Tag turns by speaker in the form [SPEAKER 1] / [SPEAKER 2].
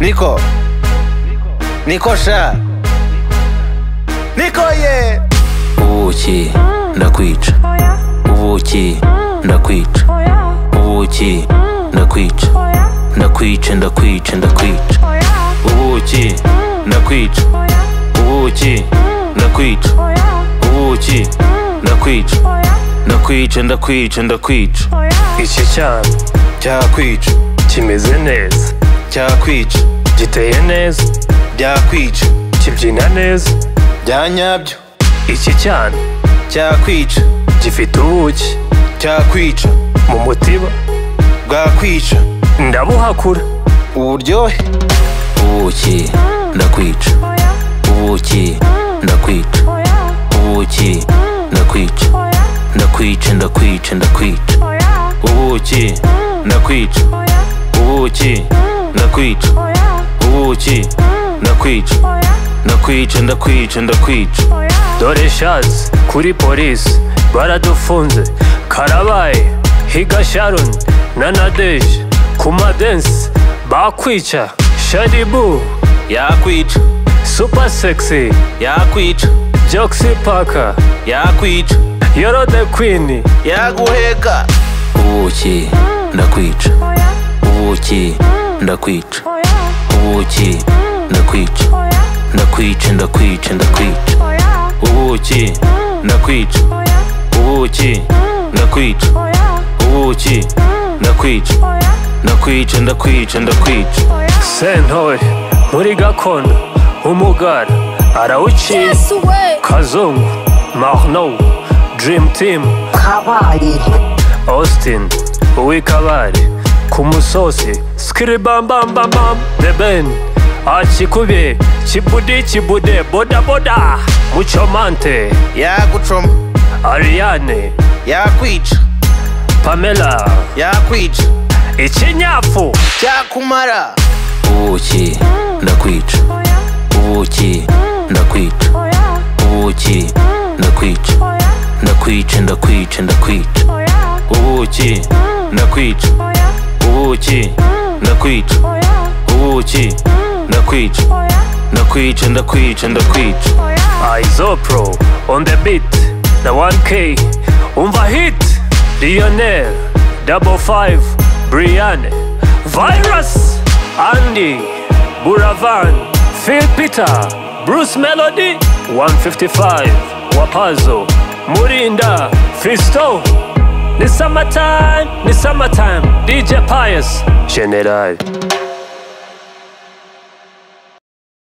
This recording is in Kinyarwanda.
[SPEAKER 1] niko. Niko sha niko ye
[SPEAKER 2] ubuki ndakwica ubuki ndakwica ubuki ndakwica ndakwica ndakwica ndakwica ubuki ndakwica ubuki ndakwica ubuki ndakwica ndakwica ndakwica ndakwica
[SPEAKER 3] iki cyana
[SPEAKER 1] cyakwica
[SPEAKER 3] kimeze neza
[SPEAKER 1] cyakwica.
[SPEAKER 3] Giteye neza.
[SPEAKER 1] Byakwica
[SPEAKER 3] kibyina neza.
[SPEAKER 1] Bya nyabyo
[SPEAKER 3] iki cyana
[SPEAKER 1] cyakwica.
[SPEAKER 3] Gifite ubuki.
[SPEAKER 1] Cyakwica.
[SPEAKER 3] Mu mutiba.
[SPEAKER 1] Bwakwica.
[SPEAKER 3] Ndabuhakura.
[SPEAKER 1] Uburyohe.
[SPEAKER 2] Ubuki. Ndakwica. Ubuki. Ndakwica. Ubuki. Ndakwica. Ndakwica ndakwica ndakwica. Ubuki. Ndakwica. Ubuki. Ndakwica ubuki ndakwica ndakwica ndakwica ndakwica
[SPEAKER 3] dore shazi kuri polisi baradufunze. Karabaye higa sharon na nadeje ku madensi bakwica sharibu
[SPEAKER 1] yakwica
[SPEAKER 3] super sexy.
[SPEAKER 1] Yakwica
[SPEAKER 3] joxy paka
[SPEAKER 1] yakwica
[SPEAKER 3] yoro the queen.
[SPEAKER 1] Yaguheka.
[SPEAKER 2] Ubuki ndakwica ubuki ndakwica. Ubuki ndakwica. Ndakwica ndakwica ndakwica. Ubuki ndakwica. Ubuki ndakwica. Ubuki ndakwica. Ndakwica ndakwica ndakwica.
[SPEAKER 3] Sentore muri gakondo umugara arawuciye kazungu marno dream team.
[SPEAKER 4] Kabari.
[SPEAKER 3] Austin uwikabari ku musozi skiribambambambam the ben akikubye kibude kibude bodaboda mucomante
[SPEAKER 1] yagucoma
[SPEAKER 3] ariane.
[SPEAKER 1] Yakwica
[SPEAKER 3] pamela.
[SPEAKER 1] Yakwica
[SPEAKER 3] ikinyafu
[SPEAKER 1] cyakumara
[SPEAKER 2] ubuki ndakwica ubuki ndakwica ubuki ndakwica ndakwica ndakwica ndakwica ubuki ndakwica ubuki ndakwica ubuki. Ndakwica ndakwica ndakwica ndakwica
[SPEAKER 3] Isopro on the beat. The 1K umva hit. Lionel. Double five. Brianne. Virus. Andy. Buravan. Phil Peter. Bruce Melody. 155 Wapazo. Murinda. Fisto Ni summertime, ni summertime DJ Pius. General